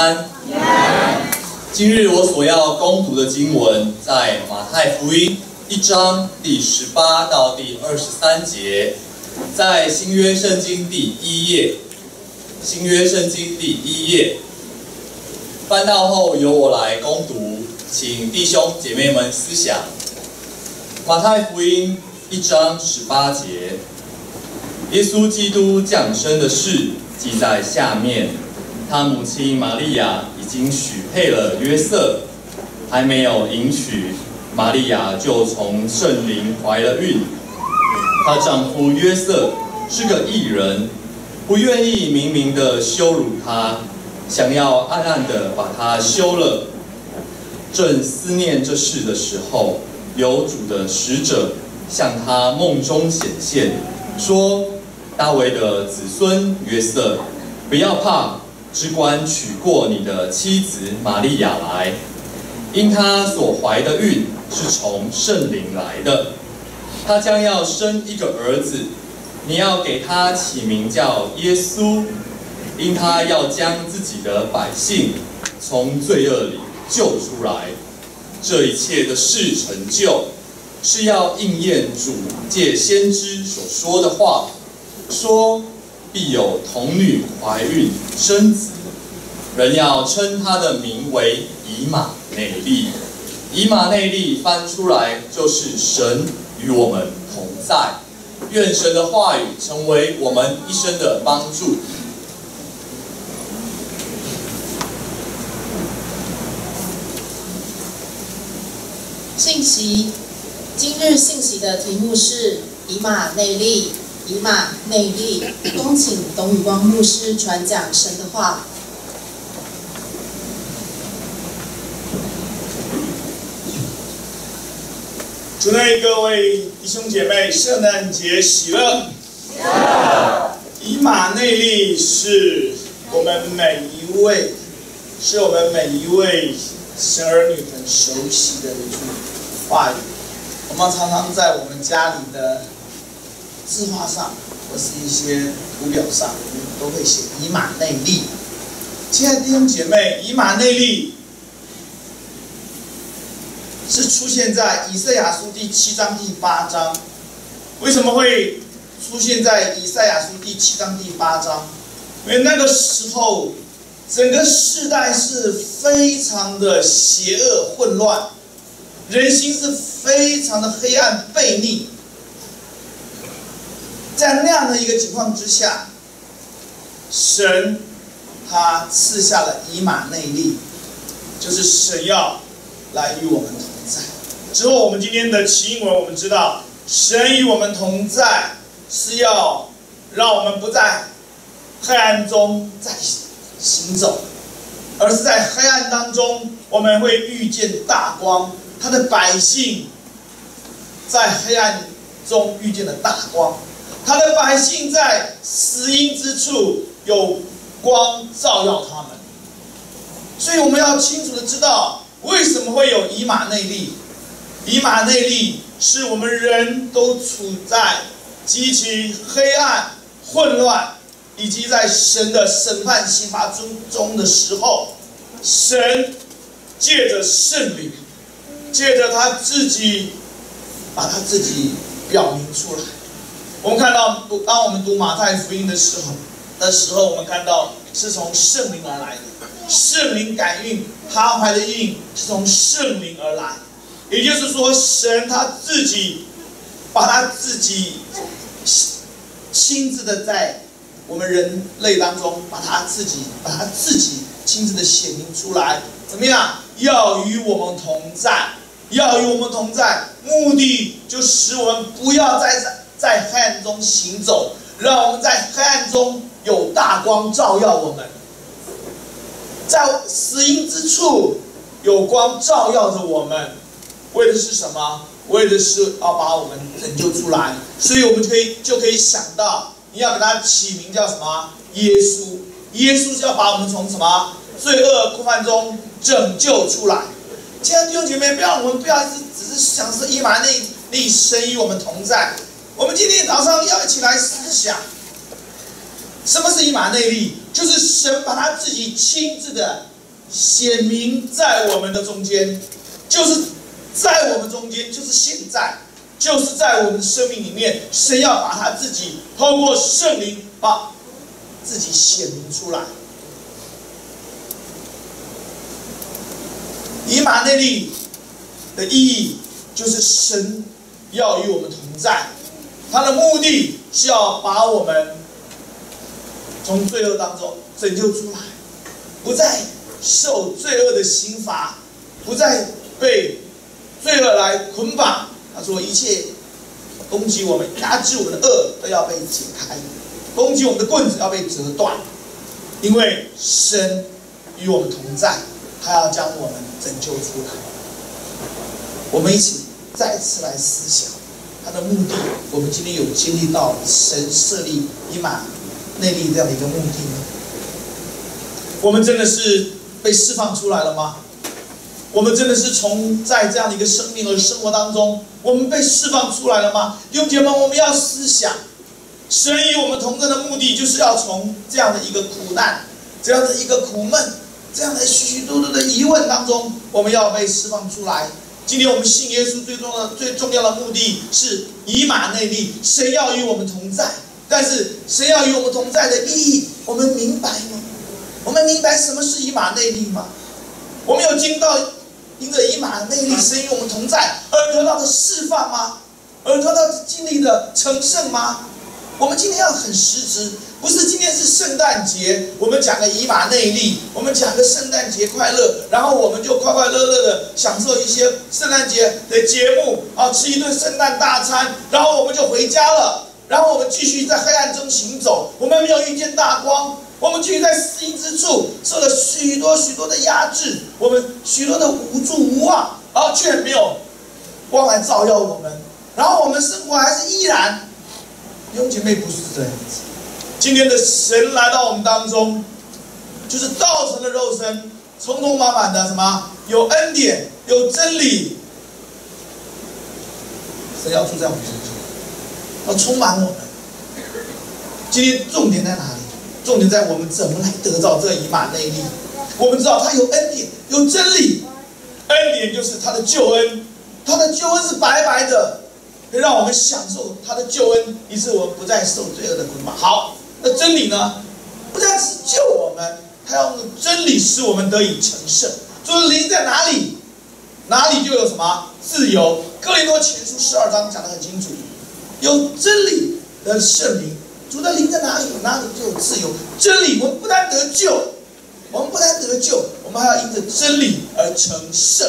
安。今日我所要攻读的经文在马太福音一章第十八到第二十三节，在新约圣经第一页。新约圣经第一页，翻到后由我来攻读，请弟兄姐妹们思想。马太福音一章十八节，耶稣基督降生的事记在下面。他母亲玛利亚已经许配了约瑟，还没有迎娶，玛利亚就从圣灵怀了孕。她丈夫约瑟是个异人。不愿意明明的羞辱她，想要暗暗的把她休了。正思念这事的时候，有主的使者向他梦中显现，说：“大卫的子孙约瑟，不要怕，只管娶过你的妻子玛利亚来，因她所怀的孕是从圣灵来的，她将要生一个儿子。”你要给他起名叫耶稣，因他要将自己的百姓从罪恶里救出来。这一切的事成就，是要应验主借先知所说的话，说必有童女怀孕生子，人要称他的名为以马内利。以马内利翻出来就是神与我们同在。愿神的话语成为我们一生的帮助。信息，今日信息的题目是以马内利，以马内利。恭请董宇光牧师传讲神的话。祝愿各位弟兄姐妹圣诞节喜乐！以马内利是我们每一位，是我们每一位神儿女很熟悉的一句话语。我们常常在我们家里的字画上，或是一些图表上，都会写“以马内利”。亲爱的弟兄姐妹，以马内利。是出现在以赛亚书第七章第八章，为什么会出现在以赛亚书第七章第八章？因为那个时候，整个世代是非常的邪恶混乱，人心是非常的黑暗悖逆。在那样的一个情况之下，神他赐下了以马内利，就是神要来与我们同在。之后，我们今天的奇英文，我们知道，神与我们同在，是要让我们不在黑暗中再行走，而是在黑暗当中，我们会遇见大光。他的百姓在黑暗中遇见了大光，他的百姓在死荫之处有光照耀他们。所以，我们要清楚的知道，为什么会有以马内利。以马内利是我们人都处在极其黑暗、混乱，以及在神的审判刑罚中中的时候，神借着圣灵，借着他自己，把他自己表明出来。我们看到，当我们读马太福音的时候的时候，我们看到是从圣灵而来的，圣灵感应他怀的孕是从圣灵而来。也就是说，神他自己把他自己亲自的在我们人类当中，把他自己把他自己亲自的显明出来，怎么样？要与我们同在，要与我们同在，目的就使我们不要再在在黑暗中行走，让我们在黑暗中有大光照耀我们，在死荫之处有光照耀着我们。为的是什么？为的是要把我们拯救出来，所以我们可以就可以想到，你要给他起名叫什么？耶稣。耶稣是要把我们从什么罪恶苦犯中拯救出来。亲爱的弟兄姐妹，不要我们不要只只是想是以马内利神与我们同在。我们今天早上要一起来思想，什么是以马内利？就是神把他自己亲自的显明在我们的中间，就是在我们中间，就是现在，就是在我们的生命里面，神要把他自己透过圣灵把自己显明出来。以马内利的意义就是神要与我们同在，他的目的是要把我们从罪恶当中拯救出来，不再受罪恶的刑罚，不再被罪恶来捆绑。他说：“一切攻击我们、压制我们的恶都要被解开，攻击我们的棍子要被折断，因为神与我们同在。”他要将我们拯救出来，我们一起再次来思想他的目的。我们今天有经历到神设立以马内利这样的一个目的吗？我们真的是被释放出来了吗？我们真的是从在这样的一个生命和生活当中，我们被释放出来了吗？弟兄姐妹，我们要思想，神与我们同在的目的，就是要从这样的一个苦难，这样的一个苦闷。这样的许许多多的疑问当中，我们要被释放出来。今天我们信耶稣最重要的、最重要的目的是以马内利，神要与我们同在。但是神要与我们同在的意义，我们明白吗？我们明白什么是以马内利吗？我们有听到因着以马内利，神与我们同在而得到的释放吗？而得到经历的成圣吗？我们今天要很实质。不是今天是圣诞节，我们讲个以马内利，我们讲个圣诞节快乐，然后我们就快快乐乐的享受一些圣诞节的节目啊，吃一顿圣诞大餐，然后我们就回家了，然后我们继续在黑暗中行走，我们没有遇见大光，我们继续在死荫之处受了许多许多的压制，我们许多的无助无望，啊却没有光来照耀我们，然后我们生活还是依然，弟兄姐妹不是这样子。今天的神来到我们当中，就是道成的肉身，充充满满的什么？有恩典，有真理。神要住在我们中间，要充满我们。今天重点在哪里？重点在我们怎么来得到这一马内力。我们知道他有恩典，有真理。恩典就是他的救恩，他的救恩是白白的，可以让我们享受他的救恩，以致我们不再受罪恶的捆绑。好。那真理呢？不但是救我们，还要用真理使我们得以成圣。主的灵在哪里，哪里就有什么自由。哥林多前书十二章讲得很清楚，有真理的圣灵。主的灵在哪里，哪里就有自由。真理，我们不但得救，我们不但得救，我们还要因着真理而成圣。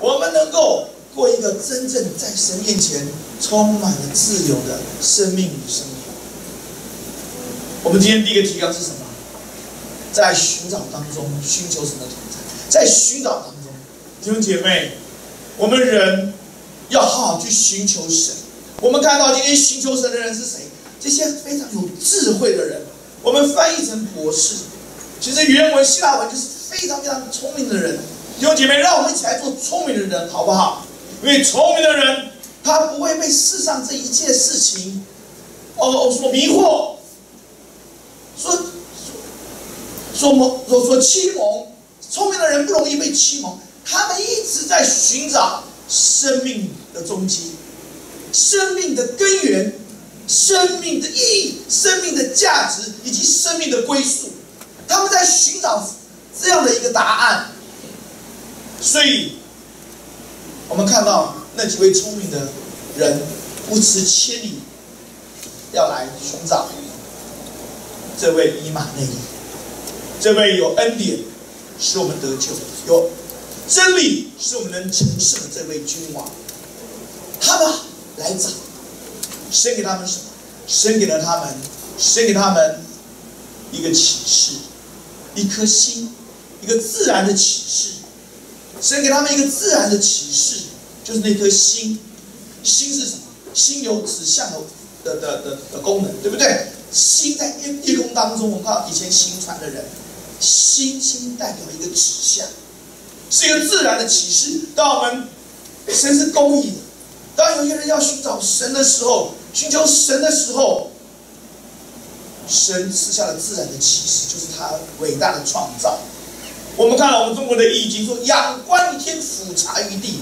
我们能够过一个真正在神面前充满了自由的生命与生活。我们今天第一个提纲是什么？在寻找当中寻求神的同在，在寻找当中，弟兄姐妹，我们人要好好去寻求神。我们看到今天寻求神的人是谁？这些非常有智慧的人，我们翻译成博士。其实原文希腊文就是非常非常聪明的人。弟兄姐妹，让我们一起来做聪明的人，好不好？因为聪明的人，他不会被世上这一切事情哦所迷惑。说说蒙说说欺蒙，聪明的人不容易被欺蒙。他们一直在寻找生命的终极、生命的根源、生命的意义、生命的价值以及生命的归宿。他们在寻找这样的一个答案。所以，我们看到那几位聪明的人不辞千里要来寻找。这位伊玛内利，这位有恩典使我们得救，有真理使我们能成圣的这位君王，他们来找，神给他们什么？神给了他们，神给他们一个启示，一颗心，一个自然的启示。神给他们一个自然的启示，就是那颗心。心是什么？心有指向的的的的的功能，对不对？心在夜夜空当中，我们看以前行船的人，星星代表一个指向，是一个自然的启示。当我们神是公义的，当有些人要寻找神的时候，寻求神的时候，神赐下了自然的启示，就是他伟大的创造。我们看了我们中国的易经说：“仰观于天，俯察于地，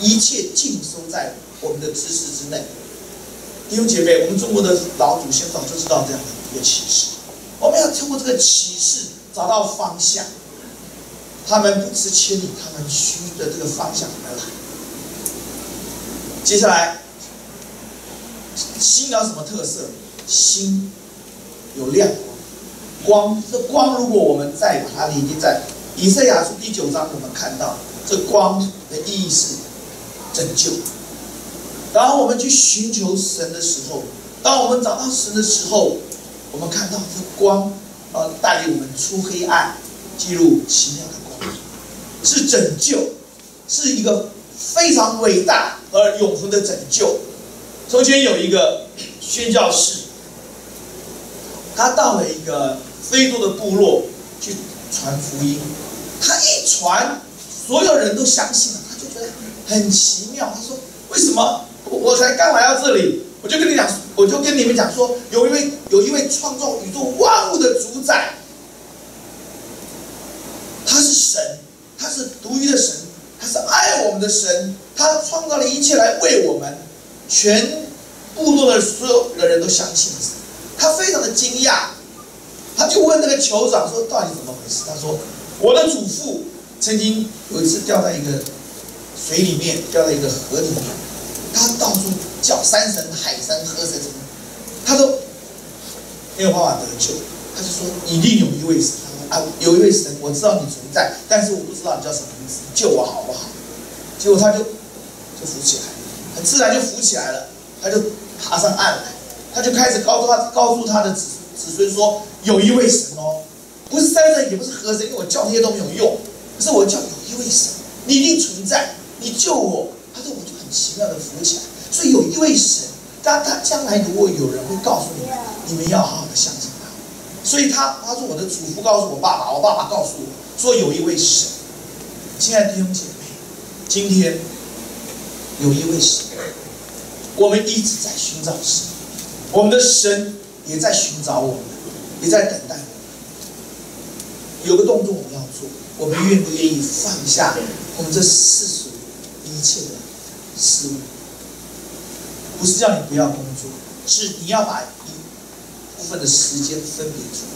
一切尽收在我们的知识之内。”弟兄姐妹，我们中国的老祖先早就知道这样的一个启示。我们要通过这个启示找到方向。他们不辞千里，他们虚的这个方向而来。接下来，星有什么特色？星有亮光，光这光，如果我们再把它理解在以赛亚书第九章，我们看到这光的意义是拯救。当我们去寻求神的时候，当我们找到神的时候，我们看到这光，呃，带领我们出黑暗，进入奇妙的光，是拯救，是一个非常伟大而永恒的拯救。从前有一个宣教士，他到了一个非洲的部落去传福音，他一传，所有人都相信了，他就觉得很奇妙。他说：“为什么？”我才刚来到这里，我就跟你讲，我就跟你们讲说，有一位有一位创造宇宙万物的主宰，他是神，他是独一的神，他是爱我们的神，他创造了一切来为我们，全部落的所有的人都相信神，他非常的惊讶，他就问那个酋长说，到底怎么回事？他说，我的祖父曾经有一次掉在一个水里面，掉在一个河里面。他到处叫山神、海神、河神什么，他都没有办法得救。他就说：“一定有一位神，啊，有一位神，我知道你存在，但是我不知道你叫什么名字，救我好不好？”结果他就就浮起来，很自然就浮起来了。他就爬上岸来，他就开始告诉他告诉他的子子孙说：“有一位神哦，不是山神，也不是河神，因为我叫那些都没有用。可是我叫有一位神，你一定存在，你救我。”他说：“我就。”奇妙的浮起来，所以有一位神，当他将来如果有人会告诉你们，你们要好好的相信他。所以他他说我的祖父告诉我爸爸，我爸爸告诉我说有一位神。亲爱的弟兄姐妹，今天有一位神，我们一直在寻找神，我们的神也在寻找我们，也在等待我们。有个动作我们要做，我们愿不愿意放下我们这世俗一切的？事物不是叫你不要工作，是你要把一部分的时间分别出来。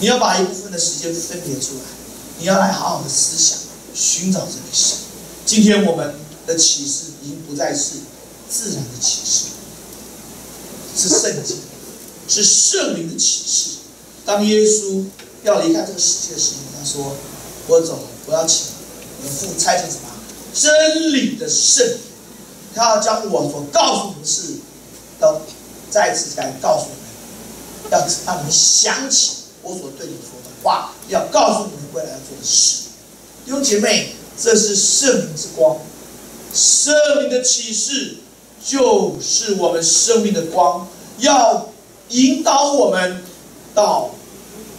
你要把一部分的时间分别出来，你要来好好的思想，寻找这个神。今天我们的启示已经不再是自然的启示，是圣经，是圣灵的启示。当耶稣要离开这个世界的时候，他说：“我走了，我要请你的父差遣什么？”真理的圣，他要将我所告诉你的事，要再次来告诉你们，要让你们想起我所对你说的话，要告诉你们未来要做的事。弟兄姐妹，这是圣灵之光，圣灵的启示就是我们生命的光，要引导我们到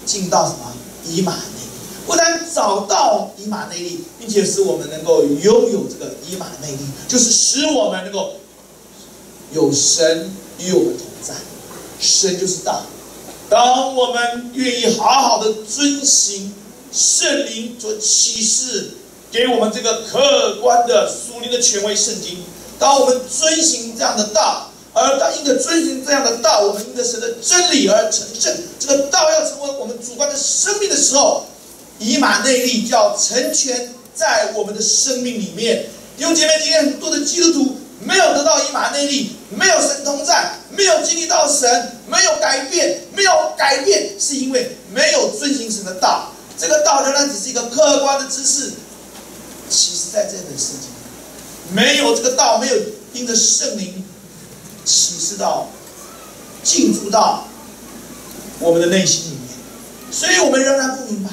进到什么以马内。不但找到以马内利，并且使我们能够拥有这个以马内利，就是使我们能够有神与我们同在。神就是道。当我们愿意好好的遵行圣灵所启示给我们这个客观的属灵的权威圣经，当我们遵行这样的道，而当因着遵行这样的道，我们因着神的真理而成圣，这个道要成为我们主观的生命的时候。以马内利要成全在我们的生命里面。弟兄姐妹，今天很多的基督徒没有得到以马内利，没有神同在，没有经历到神，没有改变，没有改变，是因为没有遵行神的道。这个道仍然只是一个客观的知识。其实，在这本圣经，没有这个道，没有因着圣灵启示到、进入到我们的内心里面，所以我们仍然不明白。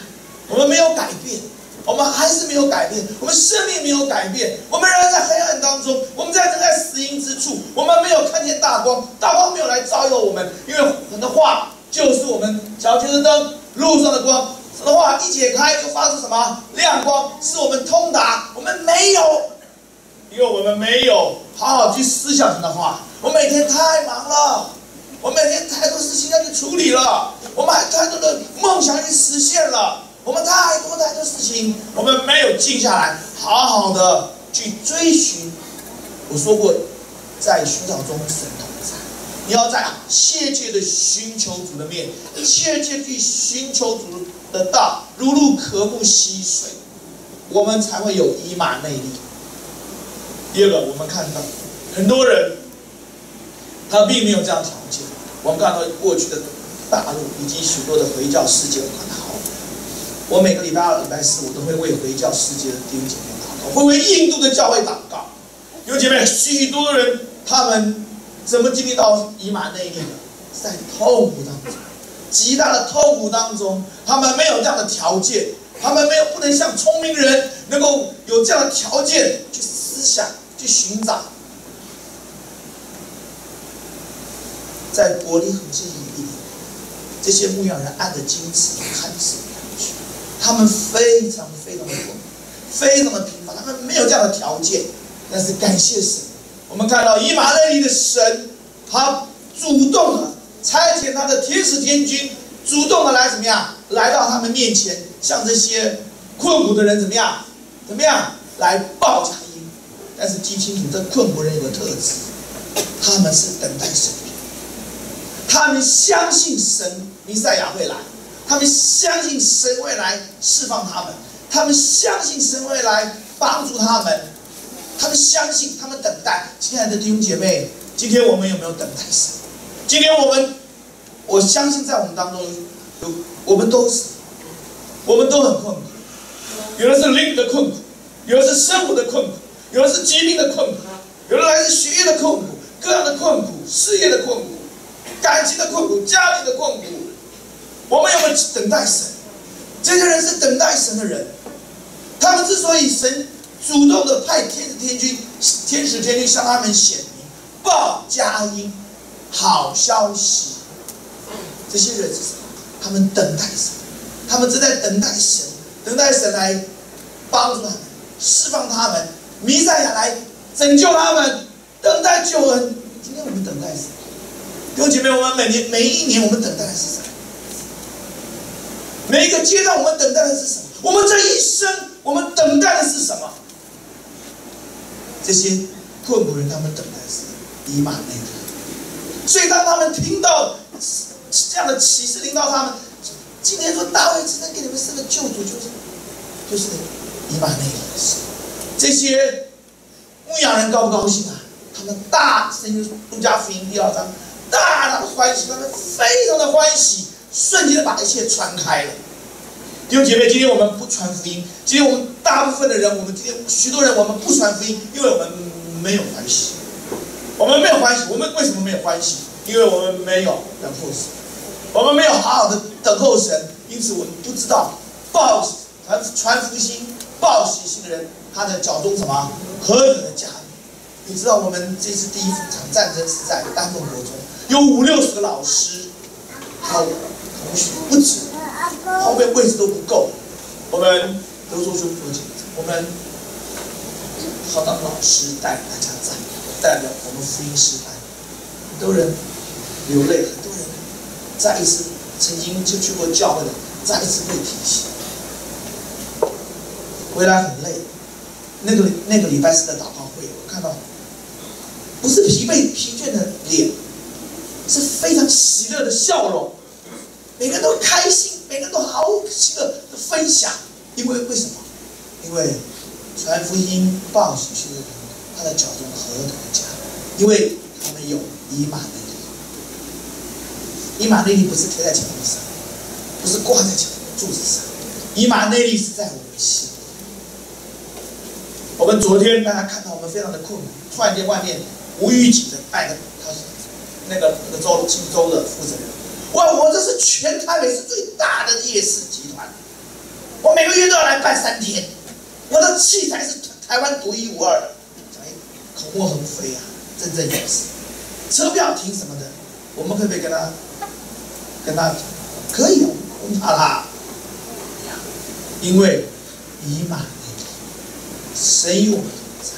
我们没有改变，我们还是没有改变，我们生命没有改变，我们仍然在黑暗当中，我们在正在死荫之处，我们没有看见大光，大光没有来照耀我们，因为神的话就是我们脚前的灯，路上的光。神的话一解开，就发出什么亮光，使我们通达。我们没有，因为我们没有好好去思想神的话，我每天太忙了，我每天太多事情要去处理了，我们还太多的梦想去实现了，我们太多太多事情，我们没有静下来，好好的去追寻。我说过，在寻找中神同在，你要在切切的寻求主的面，切切去寻求主的道，如入渴木溪水，我们才会有以马内力。第二个，我们看到很多人，他并没有这样条件。我们看到过去的大陆以及许多的回教世界。我每个礼拜二、礼拜四，我都会为回教世界的弟兄姐妹祷告，会为印度的教会祷告。弟兄姐妹，许多人他们怎么经历到以马内利的？在痛苦当中，极大的痛苦当中，他们没有这样的条件，他们没有不能像聪明人能够有这样的条件去思想、去寻找。在伯利恒这一地，这些牧羊人按着金子看着去，他们非常非常的苦，非常的贫乏，他们没有这样的条件。但是感谢神，我们看到以马内利的神，他主动的差遣他的天使天军，主动的来怎么样，来到他们面前，向这些困苦的人怎么样，怎么样来报佳音。但是记清楚，这困苦人有个特质，他们是等待神。他们相信神弥赛亚会来，他们相信神会来释放他们，他们相信神会来帮助他们，他们相信，他们等待。亲爱的弟兄姐妹，今天我们有没有等待神？今天我们，我相信在我们当中有，我们都是，我们都很困苦，有的是灵的困苦，有的是生活的困苦，有的是疾病的困苦，有的来自学业的困苦，各样的困苦，事业的困苦。感情的困苦，家庭的困苦，我们有没有等待神？这些人是等待神的人，他们之所以神主动的派天使天军、天使天军向他们显明报佳音、好消息，这些人是什么？他们等待神，他们正在等待神，等待神来帮助他们、释放他们、弥赛亚来拯救他们，等待救恩。今天我们等待神。弟兄姐妹，我们每年每一年，我们等待的是什么？每一个阶段，我们等待的是什么？我们这一生，我们等待的是什么？这些困苦人，他们等待的是以马内利。所以，当他们听到这样的启示临到他们，今天说大卫只能给你们生个救主，就是就是以马内利。这些牧羊人高不高兴啊？他们大声路加福音第二章。大大的欢喜，他们非常的欢喜，瞬间的把一切传开了。弟兄姐妹，今天我们不传福音，今天我们大部分的人，我们今天许多人，我们不传福音，因为我们没有欢喜。我们没有欢喜，我们为什么没有欢喜？因为我们没有等候神，我们没有好好的等候神，因此我们不知道报传传福音、报喜信的人，他的脚中什么何等的加你知道我们这次第一场战争是在丹凤国中。有五六十个老师，还有同学不止，后面位置都不够。我们德州兄父亲，我们好当老师带大家站，代表我们福音师班，很多人流泪，很多人再一次曾经就去过教会的，再一次被提醒，回来很累。那个那个礼拜四的祷告会，我看到不是疲惫疲倦的脸。是非常喜乐的笑容，每个人都开心，每个人都好喜乐的分享。因为为什么？因为传福音报喜讯的人，他的脚中何等的佳！因为他们有以马内利。以马内利不是贴在墙上，不是挂在墙柱子上，以马内利是在我们心。我们昨天大家看到我们非常的困难，突然间外面无预警的拜的。那个那个州青州的负责人，哇！我这是全台北市最大的夜市集团，我每个月都要来办三天，我的器材是台湾独一无二的，哎，口沫横飞啊，振振有词，车票停什么的，我们可不可以跟他跟他可以，我们怕他，因为以马内利，神与我们同在，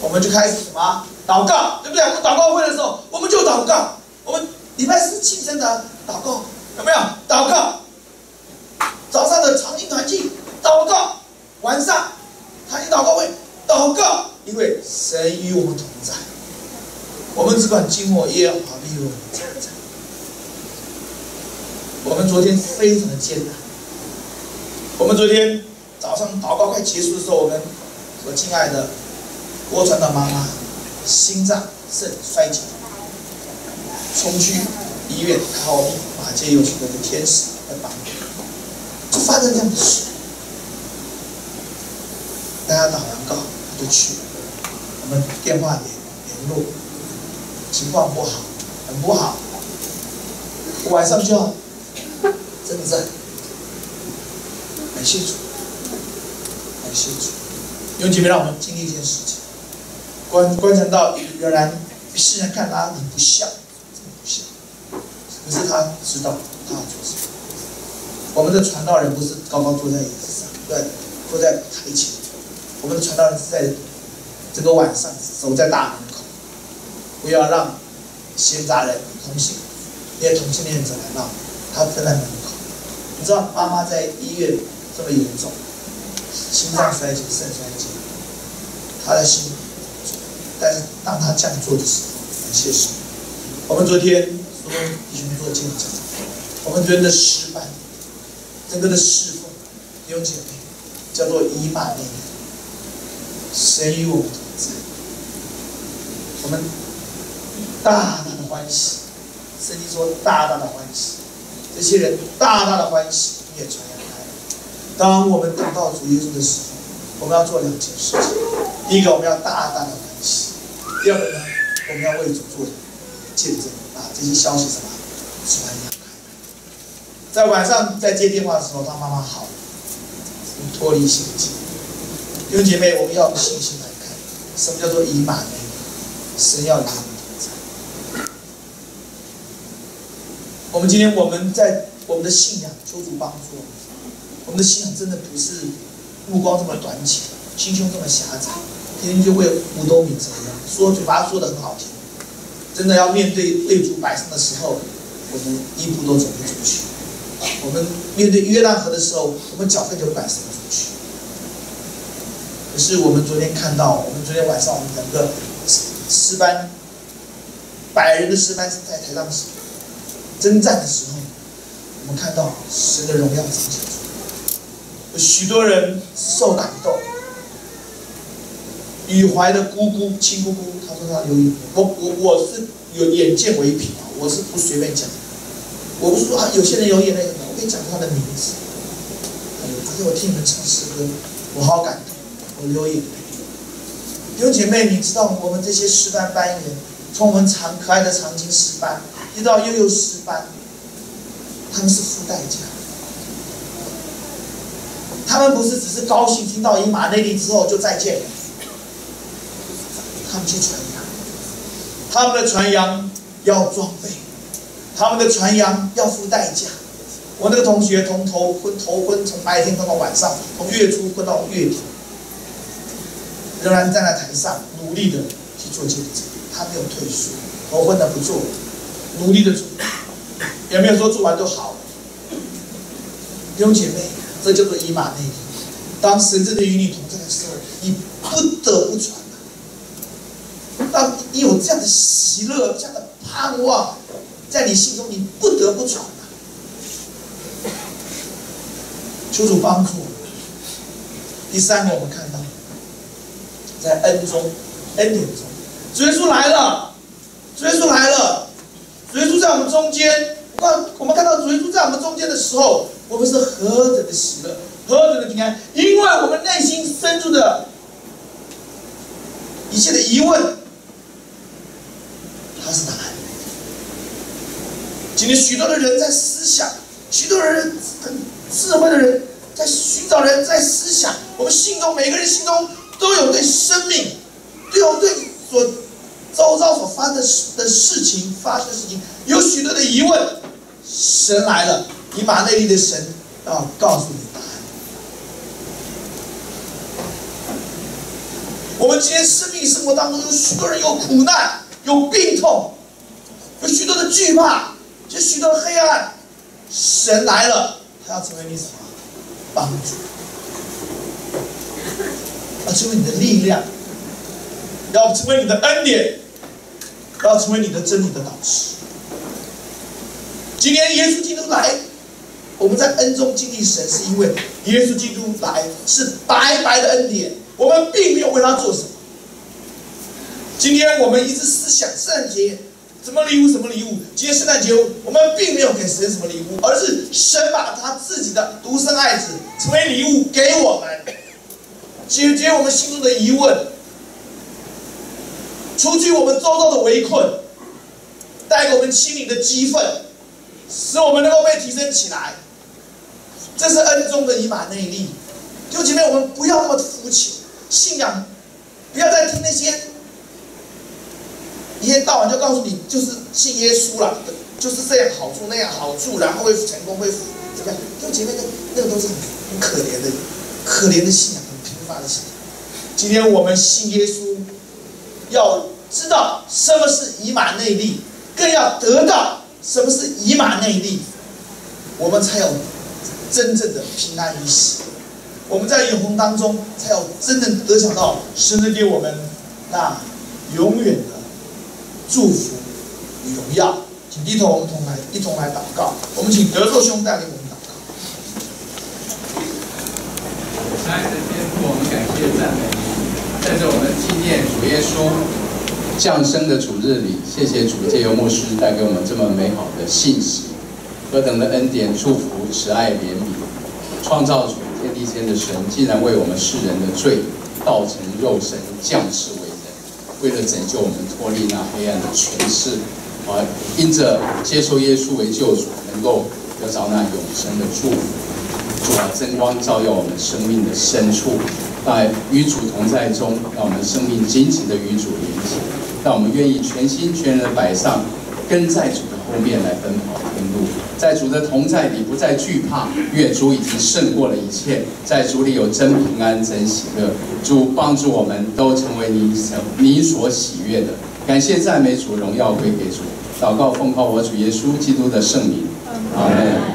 我们就开始什么？祷告，对不对？我们祷告会的时候，我们就祷告。我们礼拜四清晨的祷告有没有？祷告，早上的长经团契祷告，晚上团契祷告会祷告，因为神与我们同在。我们只管静默，耶和华必与我们同在。我们昨天非常的艰难。我们昨天早上祷告快结束的时候，我们我亲爱的郭传的妈妈心脏肾衰竭，冲去医院靠马街有许多的天使来帮就发生这样的事。大家打完告就去，我们电话联联络，情况不好，很不好，晚上就要征战，感谢主，感谢主，有姐妹让我们经历一件事情，观观察到原来世人看他你，不像，可是他知道他要做什么。我们的传道人不是高高坐在椅子上，对，坐在台前，我们的传道人是在这个晚上守在大门口，不要让闲杂人同行那些同性恋者来闹，他站在门口。你知道妈妈在医院这么严重，心脏衰竭、肾衰竭，他的心，但是当他这样做的时候，感谢神。我们昨天说弟兄做见证，我们昨天的失败。整个的侍奉，弟兄姐妹，叫做以马内利，神与我们同在，我们大大的欢喜。圣经说大大的欢喜，这些人大大的欢喜也传扬开了。当我们等到主耶稣的时候，我们要做两件事情：第一个，我们要大大的欢喜；第二个呢，我们要为主做见证，这些消息什么传扬。在晚上在接电话的时候，他妈妈好了，脱离险境。弟兄姐妹，我们要用信心来看，什么叫做以马内利？神要与我们同在。我们今天我们在我们的信仰，求主帮助我们。我们的信仰真的不是目光这么短浅，心胸这么狭窄，天天就会五斗米折腰，说嘴巴说的很好听，真的要面对为主摆上的时候，我们一步都走不出去。我们面对约旦河的时候，我们脚跟就不敢伸出去。可是我们昨天看到，我们昨天晚上我们整个诗班百人的诗班在台上征战的时候，我们看到神的荣耀彰显出来，有许多人受感动。雨怀的姑姑亲姑姑，她说她有我我我是有眼见为凭啊，我是不随便讲。我不是说啊，有些人有眼泪的，我跟你讲。他的名字。而且我听你们唱诗歌，我好感动，我流眼泪。弟兄姐妹，你知道我们这些诗班班员，从我们长可爱的长青诗班，一到悠悠诗班，他们是付代价。他们不是只是高兴听到以马内利之后就再见，他们去传扬，他们的传扬要装备。他们的传扬要付代价。我那个同学从头昏头昏，从白天昏到晚上，从月初昏到月底，仍然站在台上努力的去做见证。他没有退缩，头昏的不做，努力的做，也没有说做完就好。弟兄姐妹，这叫做以马内利。当神真的与你同在的时候，你不得不传。当你有这样的喜乐，这样的盼望。在你心中，你不得不传的。求主帮助。第三个，我们看到，在恩中、恩典中，主耶稣来了，主耶稣来了，主耶稣在我们中间。那，我们看到主耶稣在我们中间的时候，我们是何等的喜乐，何等的平安，因为我们内心深处的一切的疑问，他是答案。今天许多的人在思想，许多人很智慧的人在寻找人，在思想。我们心中每个人心中都有对生命，都有对所周遭所发生的事的事情发生的事情有许多的疑问。神来了，以马内利的神要告诉你答案。我们今天生命生活当中有许多人有苦难，有病痛。有许多的惧怕，有许多的黑暗。神来了，他要成为你什么？帮助，要成为你的力量，要成为你的恩典，要成为你的真理的导师。今天耶稣基督来，我们在恩中经历神，是因为耶稣基督来是白白的恩典，我们并没有为他做什么。今天我们一直思想圣诞节。什么礼物？什么礼物？今天圣诞节，我们并没有给神什么礼物，而是神把他自己的独生爱子成为礼物给我们，解决我们心中的疑问，除去我们周遭的围困，带给我们心灵的激愤，使我们能够被提升起来。这是恩中的以马内利。弟兄姐妹，我们不要那么肤浅，信仰不要再听那些。一天到晚就告诉你，就是信耶稣了，就是这样好处那样好处，然后会成功会怎么样？就前面那那个都是很很可怜的，可怜的信仰，很贫乏的信仰。今天我们信耶稣，要知道什么是以马内利，更要得到什么是以马内利，我们才有真正的平安与喜。我们在永恒当中，才有真正得享到神能给我们那永远的。祝福与荣耀，请低头，我们同来一同来祷告。我们请德寿兄带领我们祷告。亲爱的天父，我们感谢赞美你，在这我们纪念主耶稣降生的主日里，谢谢主借由牧师带给我们这么美好的信息，何等的恩典、祝福、慈爱、怜悯，创造主天地间的神，竟然为我们世人的罪，道成肉身降世为。了拯救我们脱离那黑暗的权势，啊，因着接受耶稣为救主，能够得着那永生的祝福。主啊，真光照耀我们生命的深处，在与主同在中，让我们生命紧紧的与主连接，让我们愿意全心全人摆上，跟在主的后面来奔跑天路。在主的同在里，不再惧怕，愿主已经胜过了一切。在主里有真平安、真喜乐。主帮助我们都成为你所你所喜悦的。感谢赞美主，荣耀归给主。祷告奉靠我主耶稣基督的圣名。阿门。